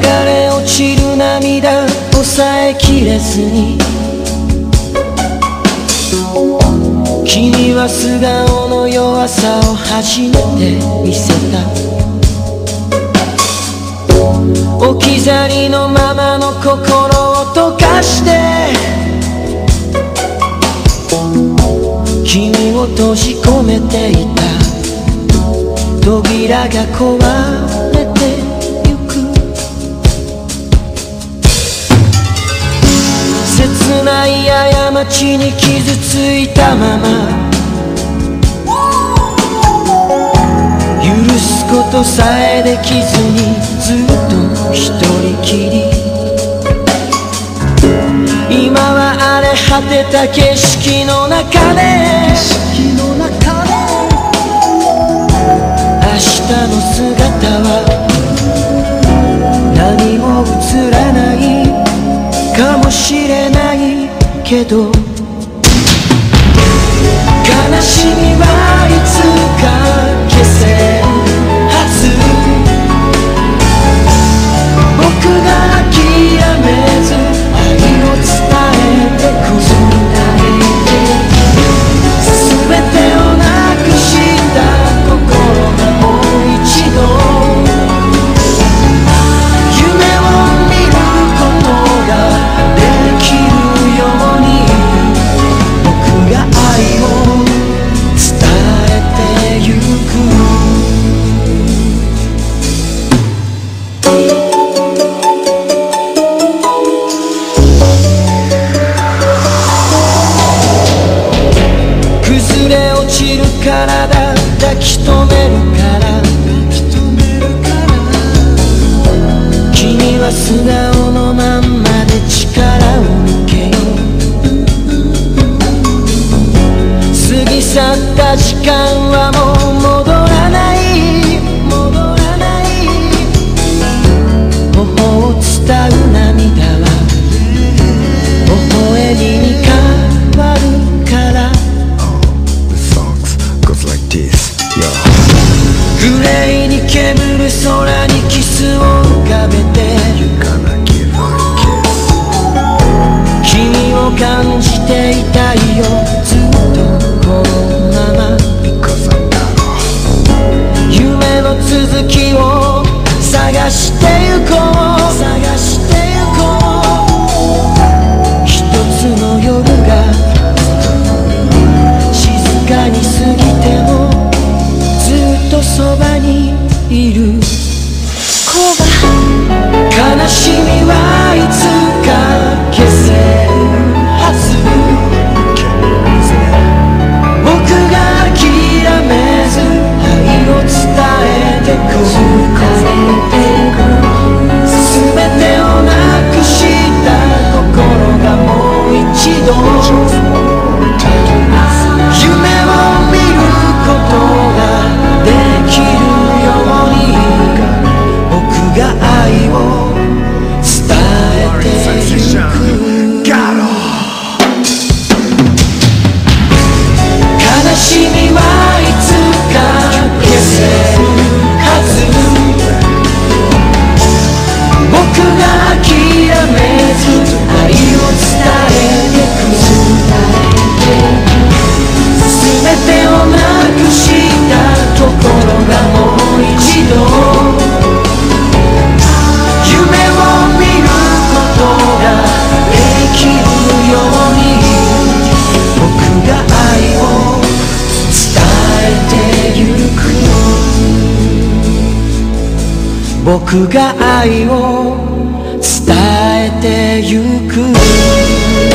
れ落ちる涙抑えきれずに。君は素顔の弱さを初めて見せた。置き去りのままの心を溶かして。君を閉じ込めていた。扉が壊切ない過ちに傷ついたまま。許すことさえできずにずっと一人きり。今は荒れ果てた景色の中で。明日の姿はしれないけど。悲しみはいつか消せ。体抱き留めるから君は素直続を探してゆこう。僕が愛を伝えてゆく。